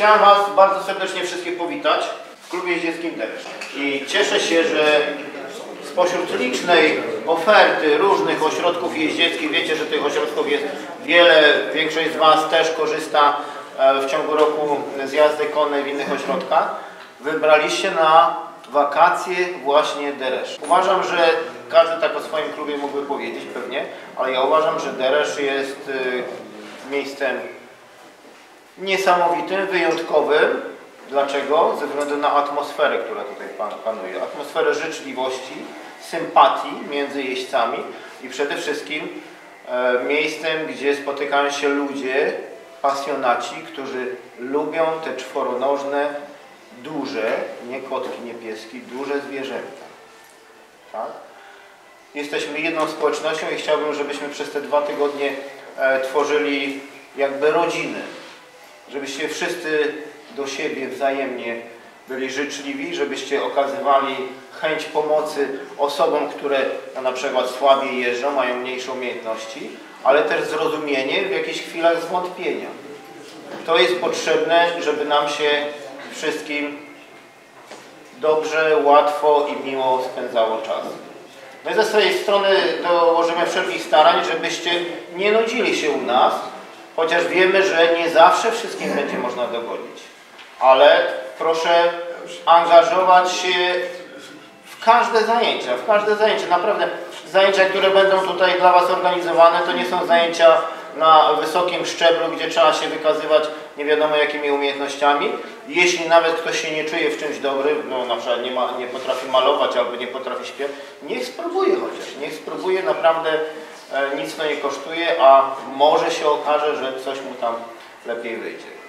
Chciałem Was bardzo serdecznie wszystkich powitać w klubie jeździeckim Deresz. I cieszę się, że spośród licznej oferty różnych ośrodków jeździeckich, wiecie, że tych ośrodków jest wiele, większość z Was też korzysta e, w ciągu roku z jazdy konnej w innych ośrodkach, wybraliście na wakacje właśnie Deresz. Uważam, że każdy tak o swoim klubie mógłby powiedzieć pewnie, ale ja uważam, że Deresz jest y, miejscem niesamowitym, wyjątkowym. Dlaczego? Ze względu na atmosferę, która tutaj pan, panuje. Atmosferę życzliwości, sympatii między jeźdźcami i przede wszystkim e, miejscem, gdzie spotykają się ludzie, pasjonaci, którzy lubią te czworonożne, duże, nie kotki, nie pieski, duże zwierzęta. Tak? Jesteśmy jedną społecznością i chciałbym, żebyśmy przez te dwa tygodnie e, tworzyli jakby rodziny. Żebyście wszyscy do siebie wzajemnie byli życzliwi, żebyście okazywali chęć pomocy osobom, które no, na przykład słabiej jeżdżą, mają mniejsze umiejętności, ale też zrozumienie w jakichś chwilach zwątpienia. To jest potrzebne, żeby nam się wszystkim dobrze, łatwo i miło spędzało czas. My ze swojej strony dołożymy wszelkich starań, żebyście nie nudzili się u nas, chociaż wiemy, że nie zawsze wszystkim będzie można dogodzić. Ale proszę angażować się w każde zajęcia, w każde zajęcie. Naprawdę zajęcia, które będą tutaj dla Was organizowane, to nie są zajęcia na wysokim szczeblu, gdzie trzeba się wykazywać nie wiadomo jakimi umiejętnościami. Jeśli nawet ktoś się nie czuje w czymś dobrym, no na przykład nie, ma, nie potrafi malować albo nie potrafi śpiewać, niech spróbuje chociaż, niech spróbuje, naprawdę nic to nie kosztuje, a może się okaże, że coś mu tam lepiej wyjdzie.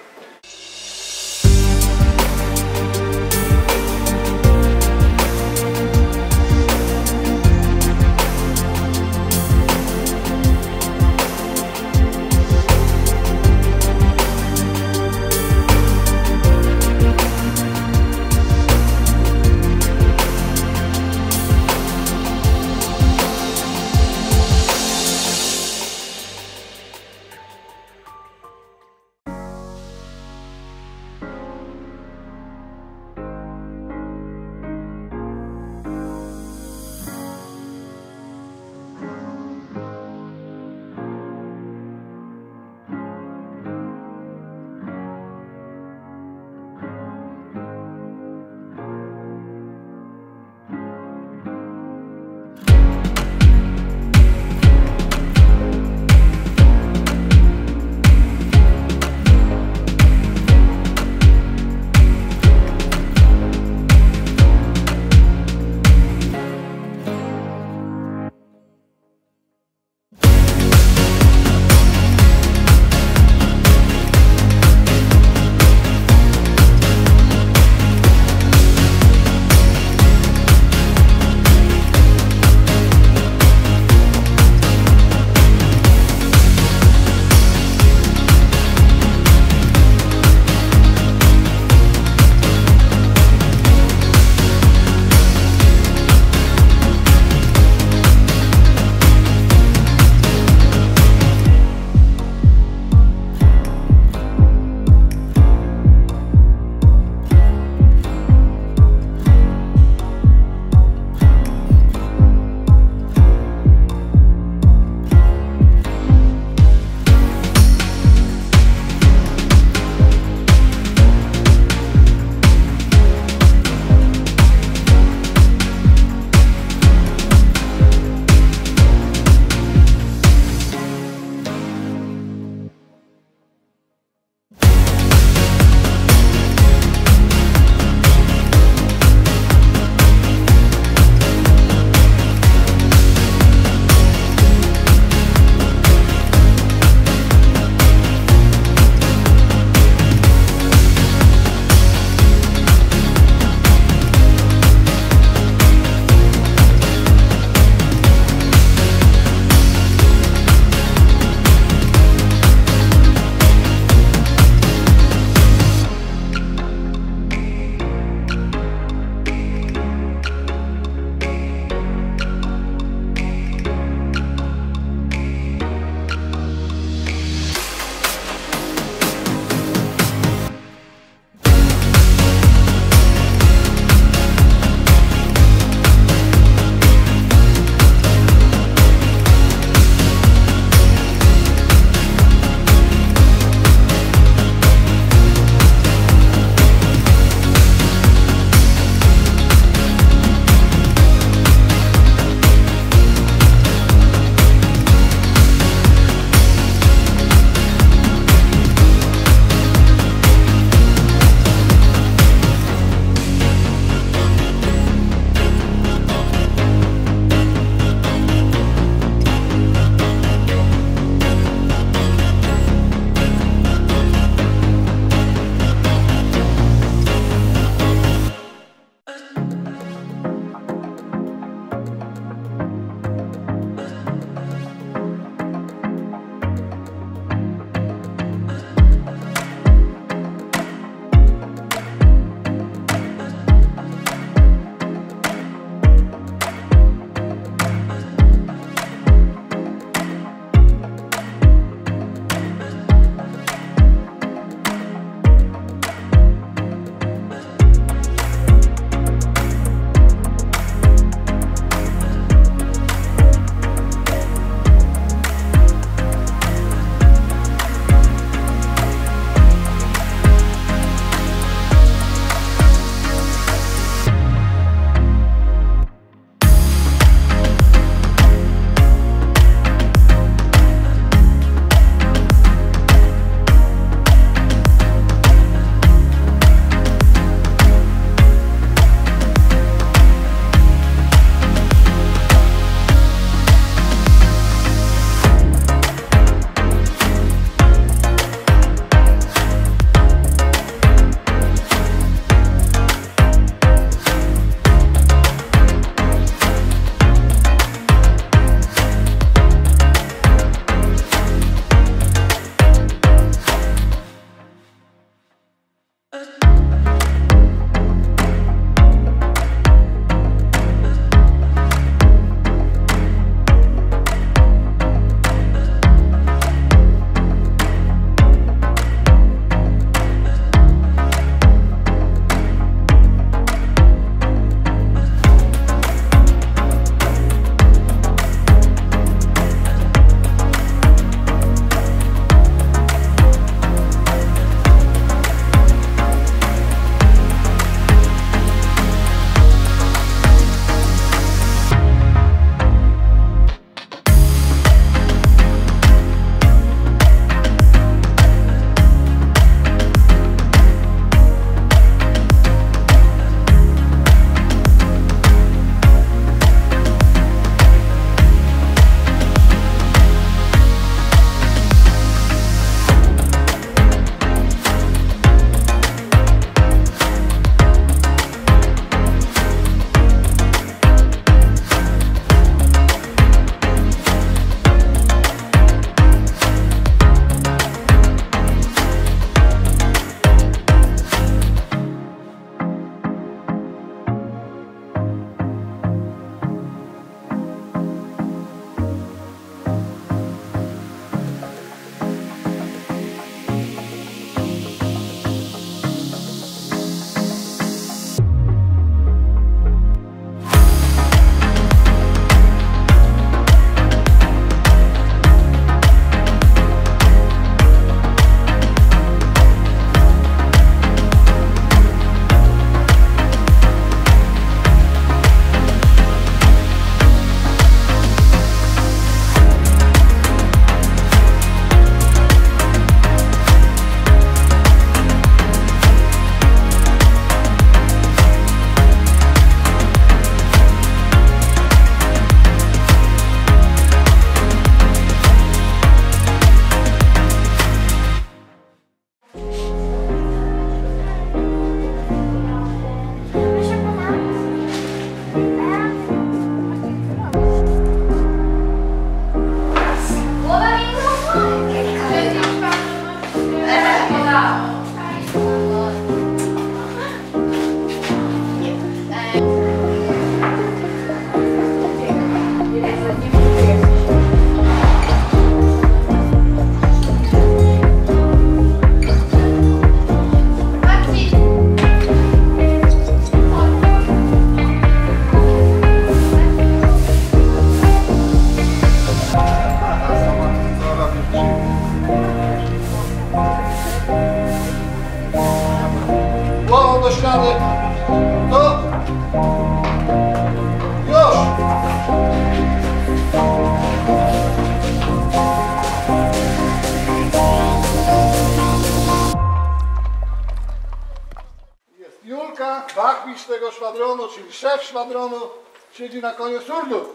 Julka, wachmistrz tego szwadronu, czyli szef szwadronu, siedzi na koniu surdów.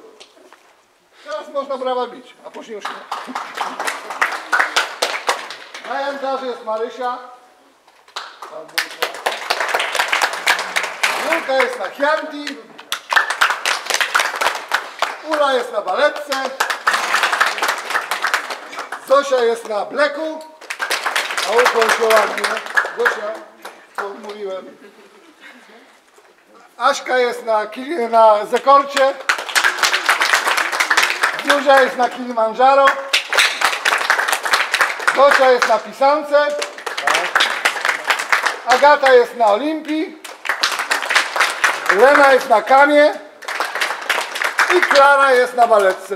Teraz można brawa bić, a później już nie. Na jędrze jest Marysia. Julka. Jest na Chianti. Ula jest na baletce. Zosia jest na bleku. A ukłon się ładnie. Zosia, co mówiłem. Aśka jest na, na Zekorcie. Zuzia jest na Kilimandżaro. Zosia jest na Pisance. Agata jest na Olimpii. Lena jest na Kamie. I Klara jest na baletce.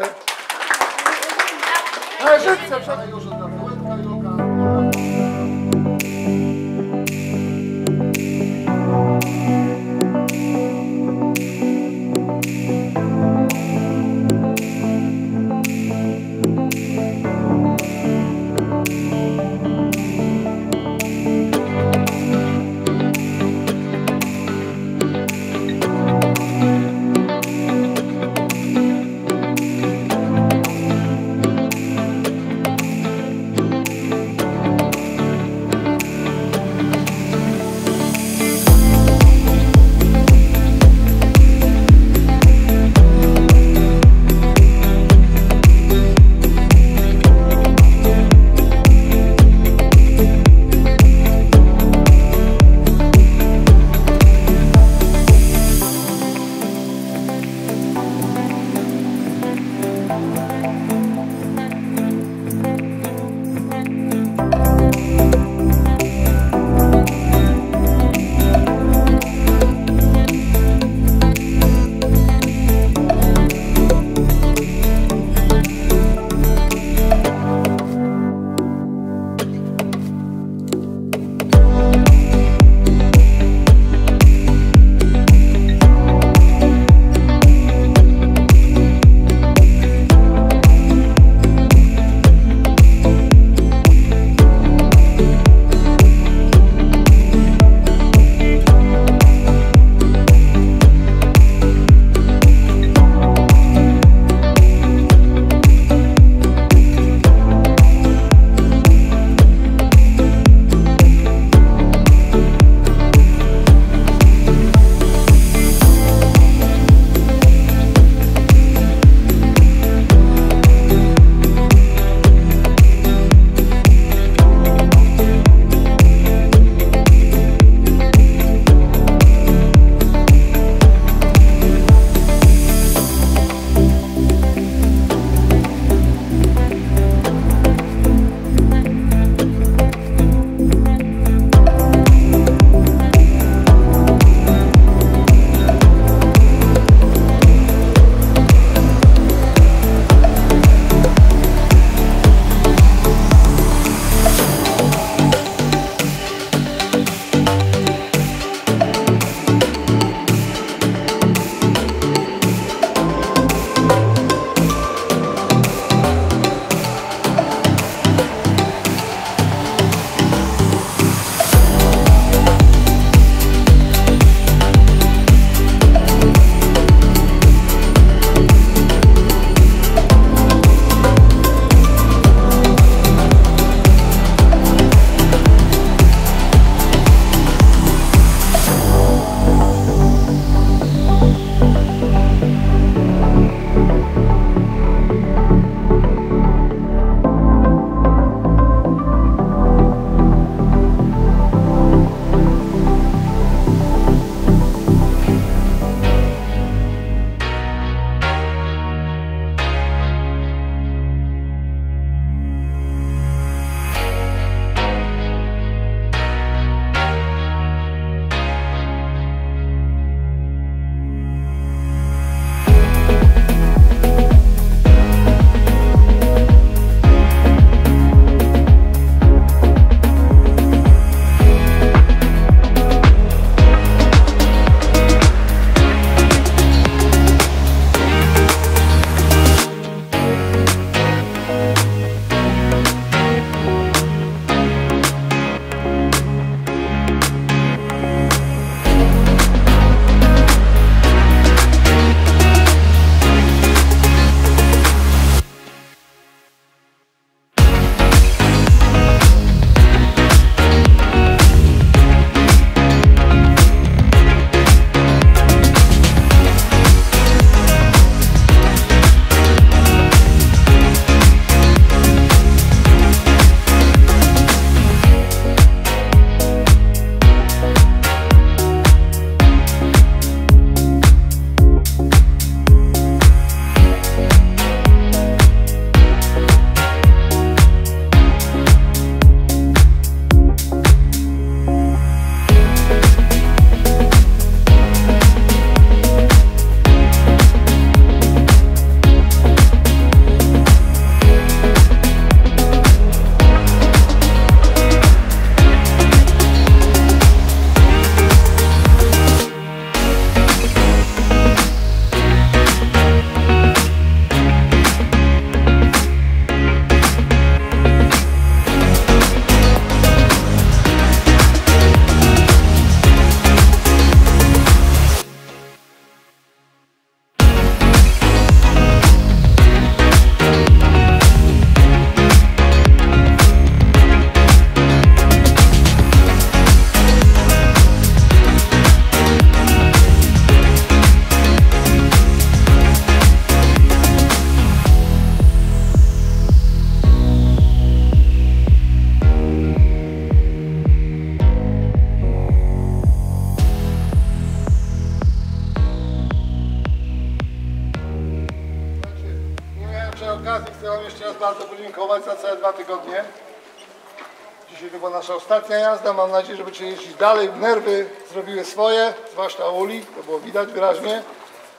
Ostatnia jazda. Mam nadzieję, że będziecie jeździć dalej. Nerwy zrobiły swoje, zwłaszcza Uli, to było widać wyraźnie.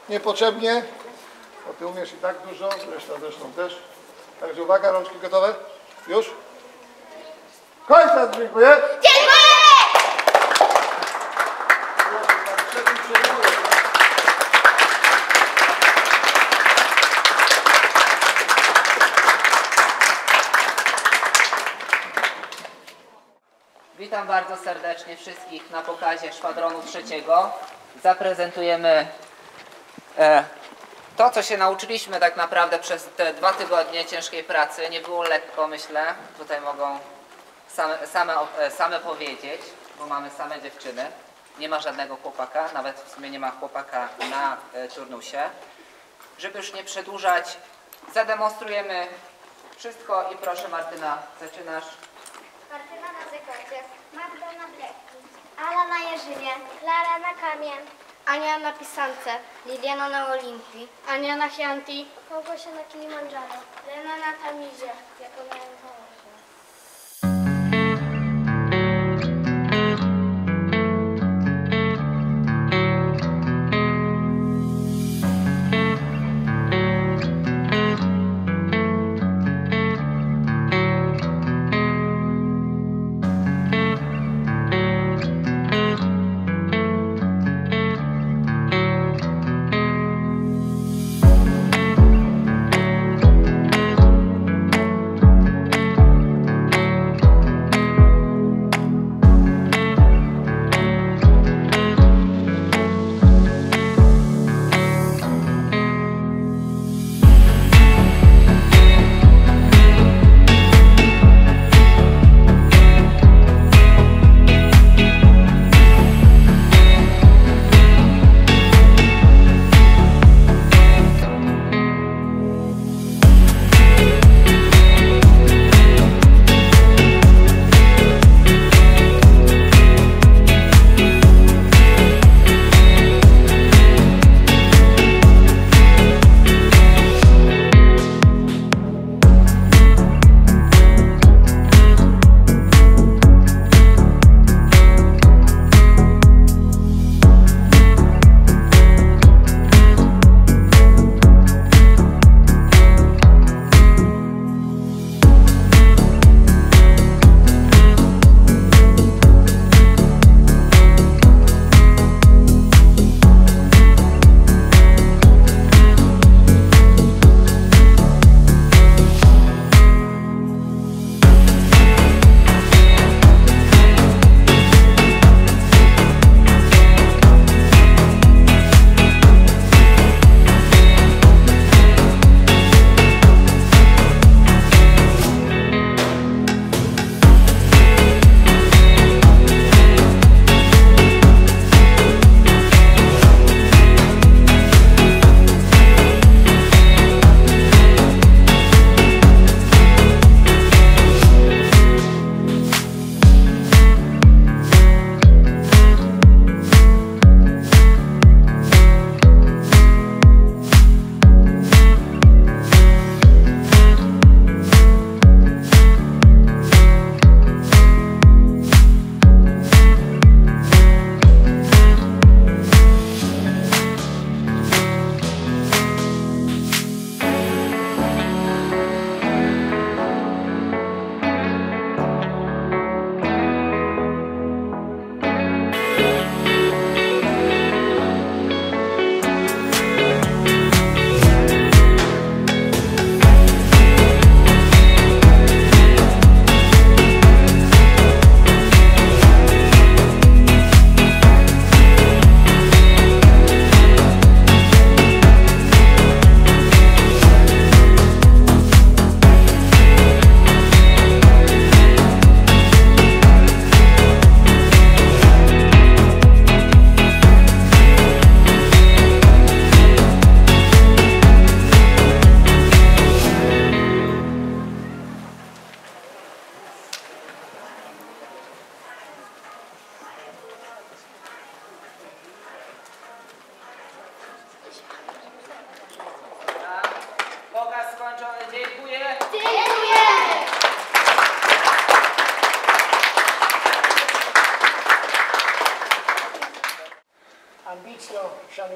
Niepotrzebnie, bo Ty umiesz i tak dużo, reszta zresztą też. Także uwaga, rączki gotowe? Już? Końca, dziękuję. Proszę, Witam bardzo serdecznie wszystkich na pokazie szwadronu trzeciego. Zaprezentujemy e, to, co się nauczyliśmy tak naprawdę przez te dwa tygodnie ciężkiej pracy. Nie było lekko, myślę. Tutaj mogą same, same, e, same powiedzieć, bo mamy same dziewczyny. Nie ma żadnego chłopaka, nawet w sumie nie ma chłopaka na e, turnusie. Żeby już nie przedłużać, zademonstrujemy wszystko i proszę Martyna, zaczynasz. Zegarcie, Magda na bleki, Ala na jeżynie, Klara na kamień, Ania na pisance, Liliana na Olimpii, Ania na Chianti, Małgosia na Kilimandżaro, Lena na Tamizie, jako na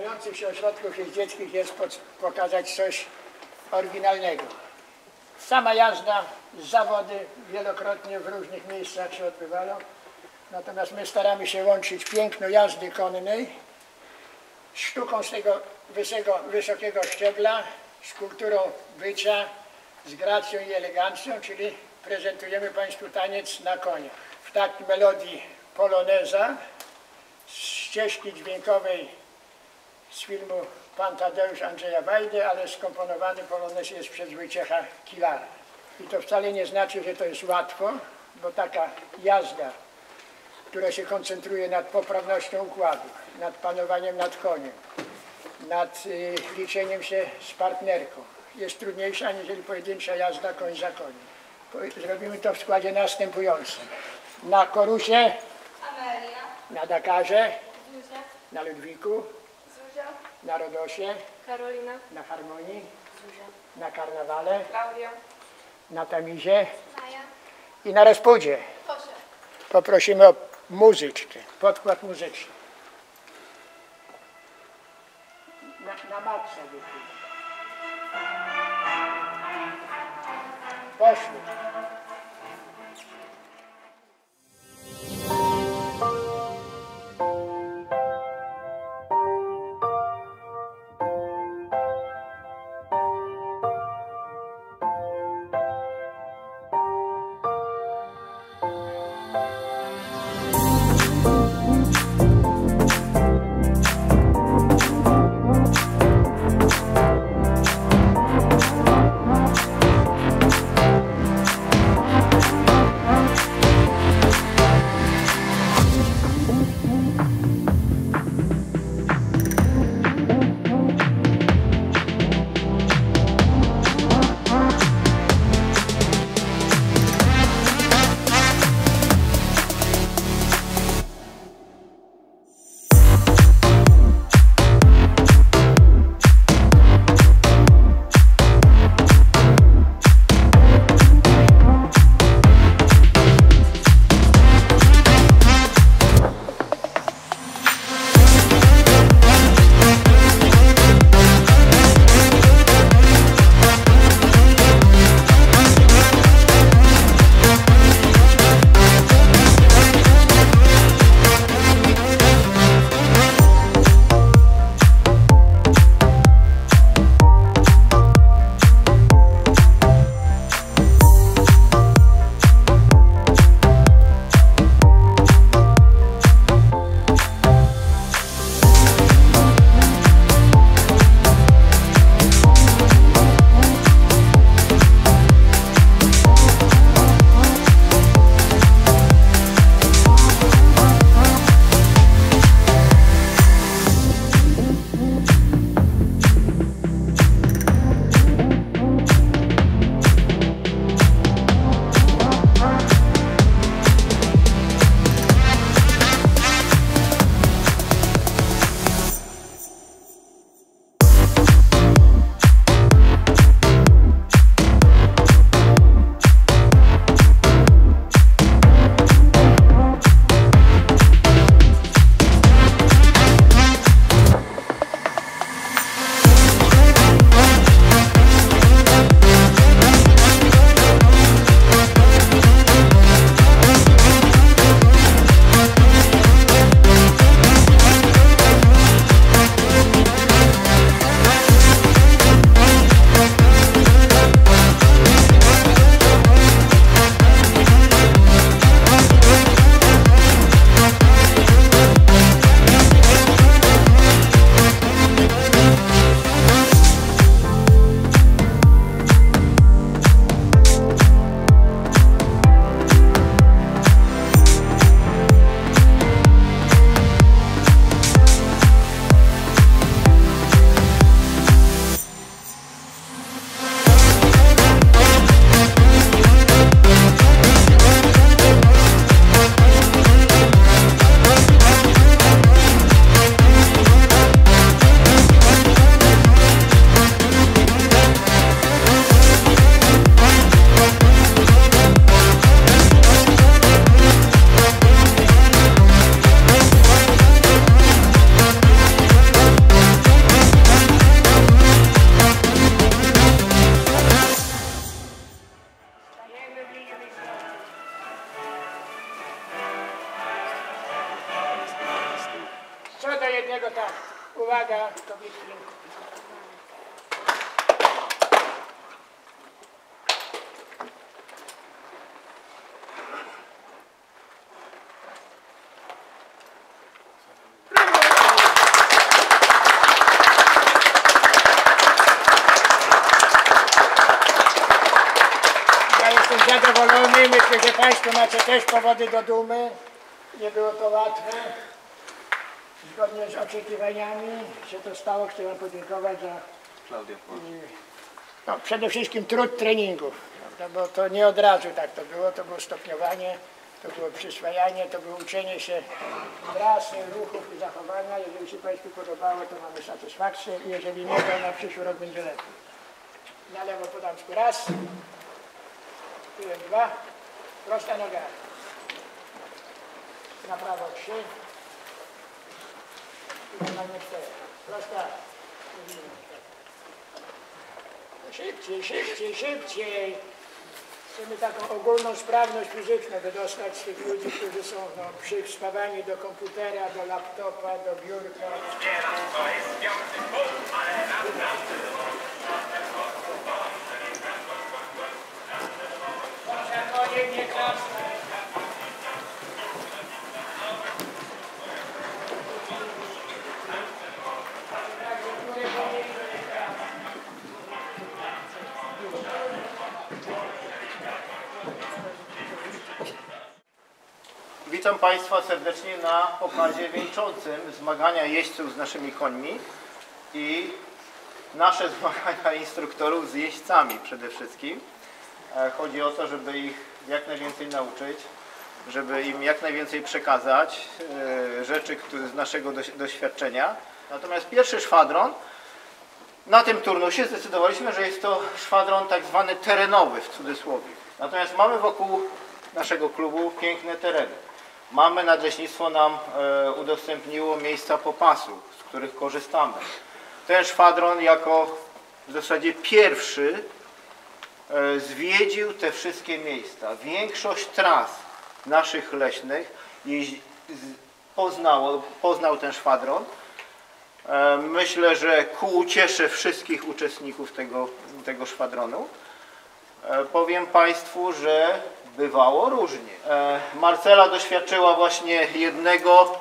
Antołosie. tych ośrodków jeździeckich jest pokazać coś oryginalnego. Sama jazda, zawody wielokrotnie w różnych miejscach się odbywają. Natomiast my staramy się łączyć piękno jazdy konnej sztuką z tego wysoko, wysokiego szczebla, z kulturą bycia, z gracją i elegancją, czyli prezentujemy Państwu taniec na koniach. W takiej melodii poloneza, ścieżki dźwiękowej z filmu Pan Tadeusz Andrzeja Wajdy, ale skomponowany polonez jest przez Wojciecha Kilara. I to wcale nie znaczy, że to jest łatwo, bo taka jazda, która się koncentruje nad poprawnością układu, nad panowaniem nad koniem, nad y, liczeniem się z partnerką, jest trudniejsza aniżeli pojedyncza jazda koń za koniem. Zrobimy to w składzie następującym. Na korusie, Amelia, na Dakarze, Zuzia, na Ludwiku, na Rodosie, Karolina, na Harmonii, na Karnawale, Klaudia, na Tamizie Maja, i na Respudzie. Tosia. Poprosimy o muzyczkę, podkład muzyczny. Na, na wypróbuj. Poszły. Powody do dumy. Nie było to łatwe. Zgodnie z oczekiwaniami się to stało. Chcę Wam podziękować za no, przede wszystkim trud treningów. Prawda? Bo to nie od razu tak to było, to było stopniowanie, to było przyswajanie, to było uczenie się trasy, ruchów i zachowania. Jeżeli się Państwu podobało, to mamy satysfakcję i jeżeli nie, to na przyszły rok będzie lepiej. Na lewo podam raz. Tyłem dwa. Prosta noga. Na prawo trzy. I normalnie cztery. Prosta. Szybciej, szybciej, szybciej. Chcemy taką ogólną sprawność fizyczną wydostać z tych ludzi, którzy są no, przyspawani do komputera, do laptopa, do biurka. Spokojnie, Witam Państwa serdecznie na pokazie wieńczącym zmagania jeźdźców z naszymi końmi i nasze zmagania instruktorów z jeźdźcami przede wszystkim. E, Chodzi o to, żeby ich jak najwięcej nauczyć, żeby im jak najwięcej przekazać e, rzeczy z naszego doś- doświadczenia. Natomiast pierwszy szwadron na tym turnusie zdecydowaliśmy, że jest to szwadron tak zwany terenowy w cudzysłowie. Natomiast mamy wokół naszego klubu piękne tereny. Mamy, nadleśnictwo nam e, udostępniło miejsca popasu, z których korzystamy. Ten szwadron jako w zasadzie pierwszy e, zwiedził te wszystkie miejsca. Większość tras naszych leśnych poznało, poznał ten szwadron. E, Myślę, że ku uciesze wszystkich uczestników tego, tego szwadronu. Powiem Państwu, że bywało różnie. E, Marcela doświadczyła właśnie jednego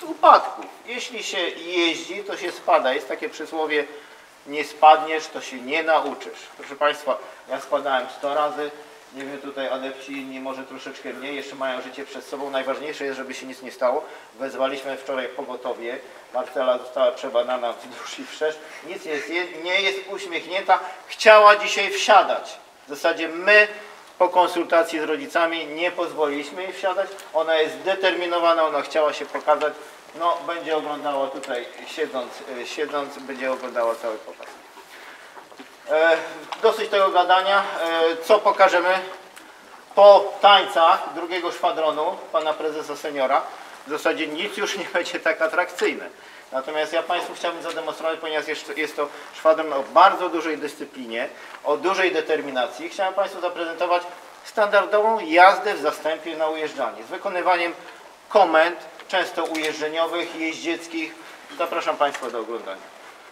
z upadków. Jeśli się jeździ, to się spada. Jest takie przysłowie, nie spadniesz, to się nie nauczysz. Proszę Państwa, ja spadałem 100 razy, nie wiem, tutaj adepci inni może troszeczkę mniej, jeszcze mają życie przed sobą. Najważniejsze jest, żeby się nic nie stało. Wezwaliśmy wczoraj pogotowie. Marcela została przebadana wzdłuż i wszerz. Nic jest, nie jest uśmiechnięta. Chciała dzisiaj wsiadać. W zasadzie my po konsultacji z rodzicami nie pozwoliliśmy jej wsiadać. Ona jest zdeterminowana, ona chciała się pokazać. No, będzie oglądała tutaj, siedząc, e, siedząc będzie oglądała cały pokaz. E, dosyć tego gadania. E, co pokażemy po tańcach drugiego szwadronu pana prezesa seniora? W zasadzie nic już nie będzie tak atrakcyjne. Natomiast ja Państwu chciałbym zademonstrować, ponieważ jest, to szwadron o bardzo dużej dyscyplinie, o dużej determinacji. Chciałem Państwu zaprezentować standardową jazdę w zastępie na ujeżdżanie z wykonywaniem komend, często ujeżdżeniowych, jeździeckich. Zapraszam Państwa do oglądania.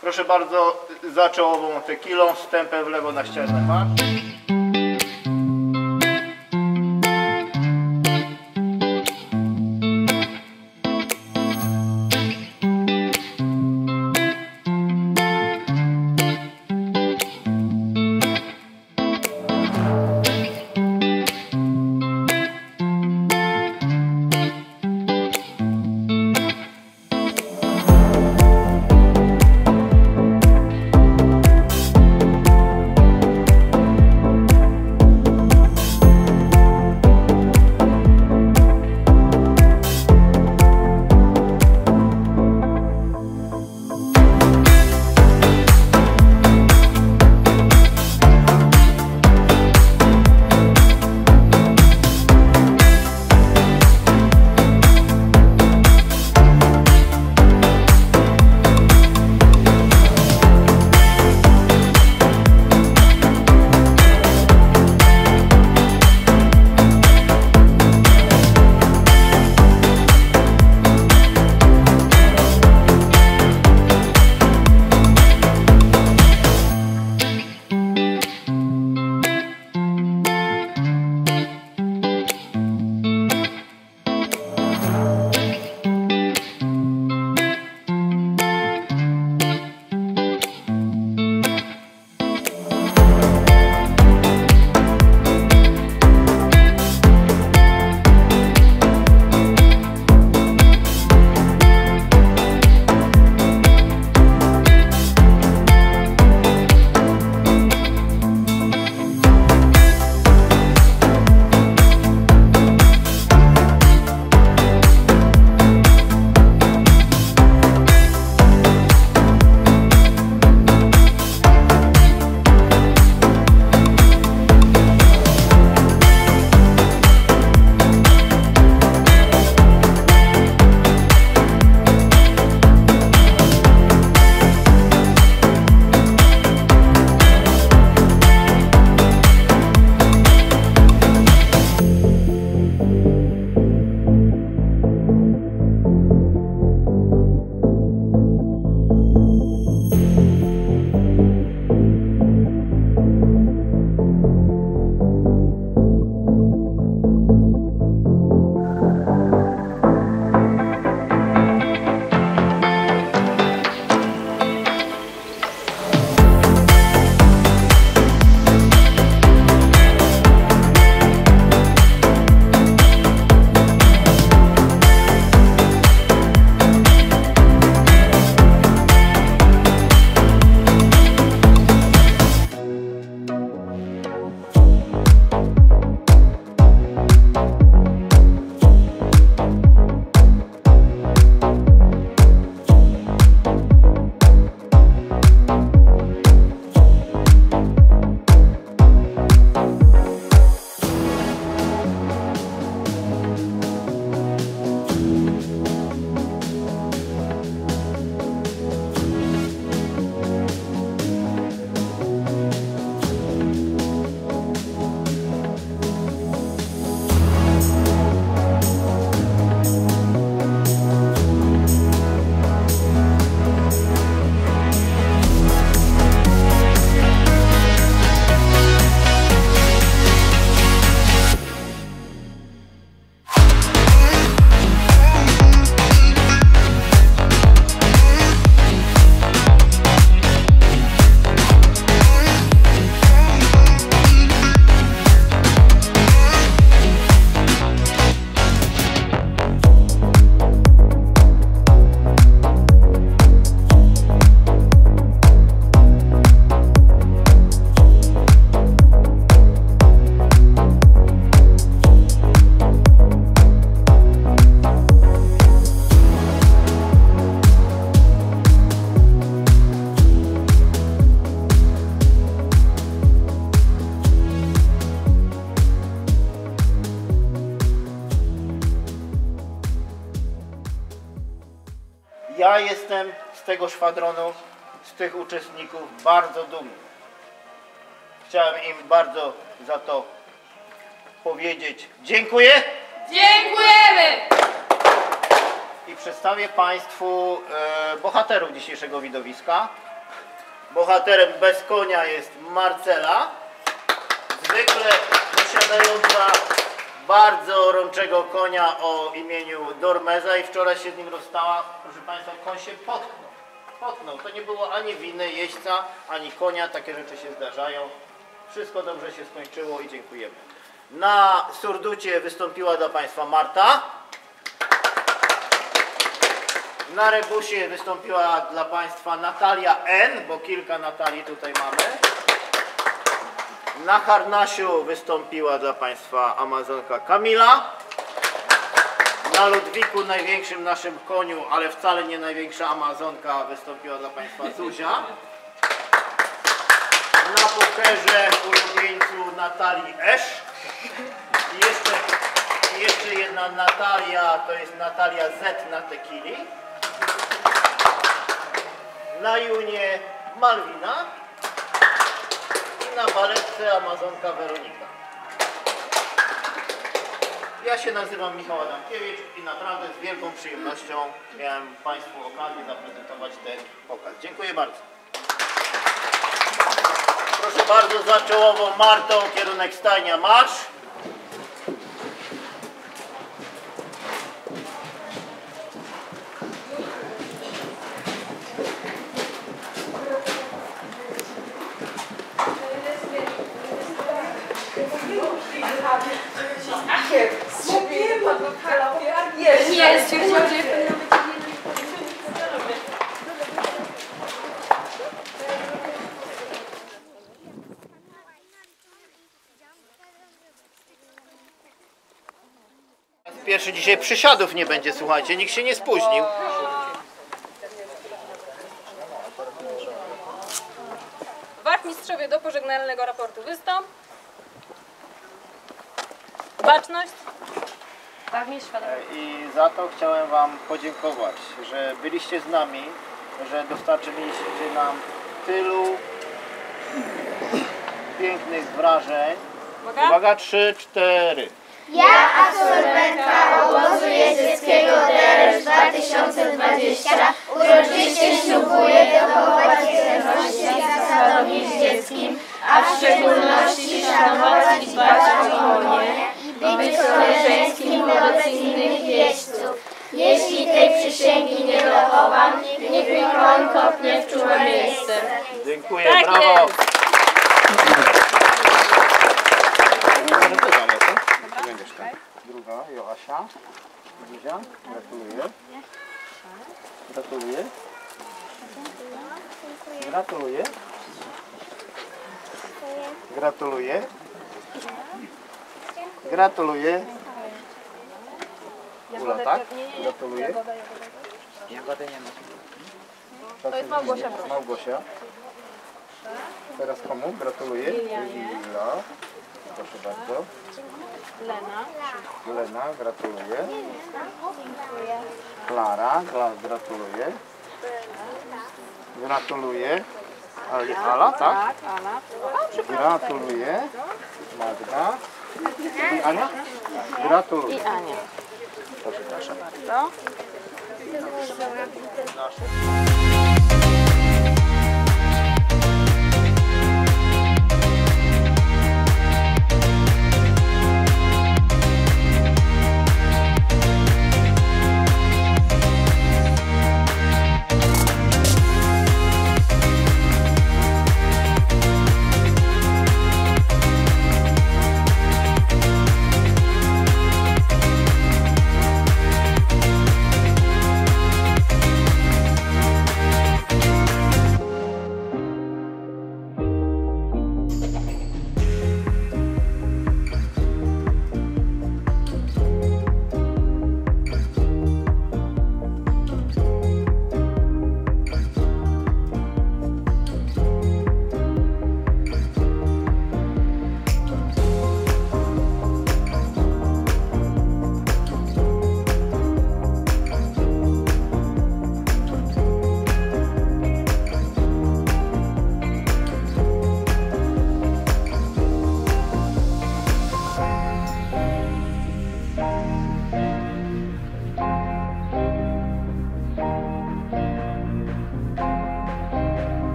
Proszę bardzo, za czołową tekilą, stępem w lewo na ścianę marsz. Tego szwadronu, z tych uczestników bardzo dumny. Chciałem im bardzo za to powiedzieć dziękuję Dziękujemy! i przedstawię Państwu e, bohaterów dzisiejszego widowiska. Bohaterem bez konia jest Marcela, zwykle posiadająca bardzo rączego konia o imieniu Dormeza i wczoraj się z nim rozstała. Proszę Państwa, koń się potknął. Potknął. To nie było ani winy jeźdźca, ani konia. Takie rzeczy się zdarzają. Wszystko dobrze się skończyło i dziękujemy. Na surducie wystąpiła dla Państwa Marta. Na rebusie wystąpiła dla Państwa Natalia N, bo kilka Natalii tutaj mamy. Na harnasiu wystąpiła dla Państwa Amazonka Kamila. Na Ludwiku, największym naszym koniu, ale wcale nie największa Amazonka, wystąpiła dla Państwa Zuzia. Na pokerze ulubieńcu Natalii Esz. I jeszcze, jeszcze jedna Natalia, to jest Natalia Z na tekili. Na Junie Malwina i na baletce Amazonka Weronika. Ja się nazywam Michał Adamkiewicz i naprawdę z wielką przyjemnością miałem Państwu okazję zaprezentować ten pokaz. Dziękuję bardzo. Proszę bardzo, za czołową Martą, kierunek stajnia marsz. Stwierdziłam, że Pierwszy dzisiaj przysiadów nie będzie, słuchajcie, nikt się nie spóźnił. I za to chciałem Wam podziękować, że byliście z nami, że dostarczyliście nam tylu pięknych wrażeń. Uwaga. Uwaga, trzy, cztery. Ja, absolwentka obozu jeździeckiego DRS 2020, uroczyście ślubuję dochować wierności zasadom jeździeckim, a w szczególności szanować i dbać o konie być koleżeńskim wobec innych jeźdźców. Jeśli tej przysięgi nie dochowam, niech mi koń kopnie w czułe miejsce. Dziękuję, Tak brawo. Druga, Joasia. Zuzia, gratuluję. Gratuluję. Gratuluję. Gratuluję. Gratuluję. Ula, tak? Gratuluję. Jagody nie ma. To jest Małgosia. Małgosia. Teraz komu? Gratuluję. Lila. Proszę bardzo. Lena. Lena, gratuluję. Klara, Kla, gratuluję. Gratuluję. Ali, Ala, tak? Tak, Ala. Gratuluję. Magda. I Ania? Gratuluję. I Ania. Proszę, proszę.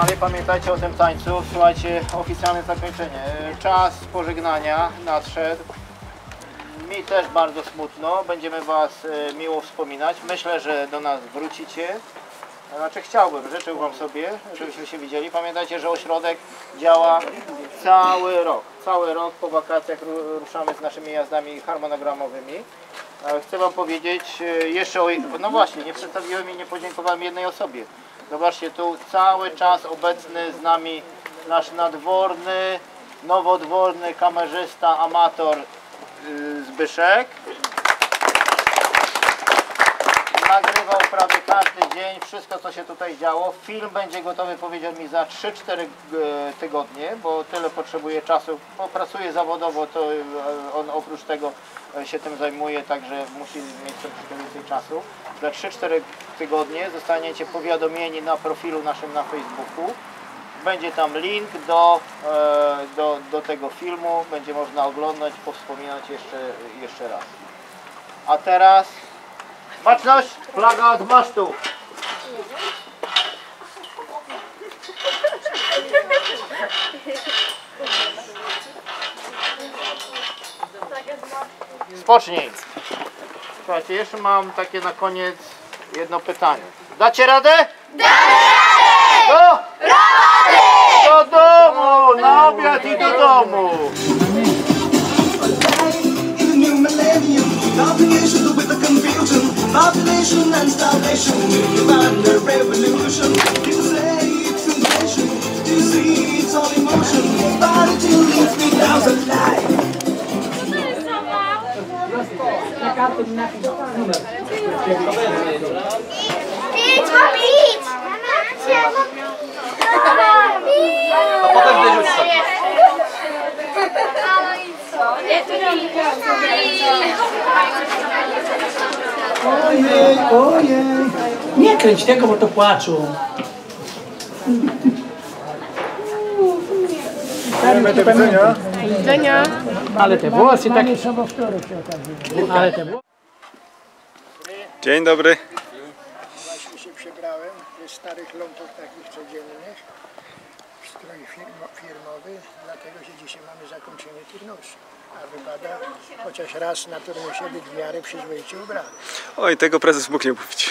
Zatrzymali. Pamiętajcie o tym tańcu. Słuchajcie, oficjalne zakończenie. Czas pożegnania nadszedł. Mi też bardzo smutno. Będziemy Was e, miło wspominać. Myślę, że do nas wrócicie. Znaczy chciałbym, życzył Wam sobie, żebyśmy się widzieli. Pamiętajcie, że ośrodek działa cały rok. Cały rok po wakacjach ru- ruszamy z naszymi jazdami harmonogramowymi. E, Chcę Wam powiedzieć e, jeszcze o... No właśnie, nie przedstawiłem i nie podziękowałem jednej osobie. Zobaczcie, tu cały czas obecny z nami nasz nadworny, nowodworny kamerzysta, amator y, Zbyszek. Nagrywał prawie każdy dzień wszystko, co się tutaj działo. Film będzie gotowy, powiedział mi, za 3-4 e, tygodnie, bo tyle potrzebuje czasu. Bo pracuje zawodowo, to e, on oprócz tego się tym zajmuje, także musi mieć troszeczkę więcej czasu. Za 3-4 tygodnie zostaniecie powiadomieni na profilu naszym na Facebooku. Będzie tam link do, e, do, do tego filmu, będzie można oglądać, powspominać jeszcze, jeszcze raz. A teraz Baczność! Flaga od masztu! Spocznij! Słuchajcie, jeszcze mam takie na koniec jedno pytanie. Dacie radę? Damy radę! Do? Do domu! Na obiad i do domu! Population and starvation. Demand a revolution. All emotion. Leave me thousand lives. Pić, bo pić! A potem wyrzuć Ojej, ojej. Nie kręć tego, bo to płaczą. Do widzenia. Ale te włosy takie... Ale te włosy... Dzień dobry. Właśnie się przebrałem ze starych lumpów takich codziennych w strój firmo, firmowy, dlatego że dzisiaj mamy zakończenie turnusu. A wypada chociaż raz na turnusie być w miarę przyzwoicie ubrany. Oj, tego prezes mógł nie mówić.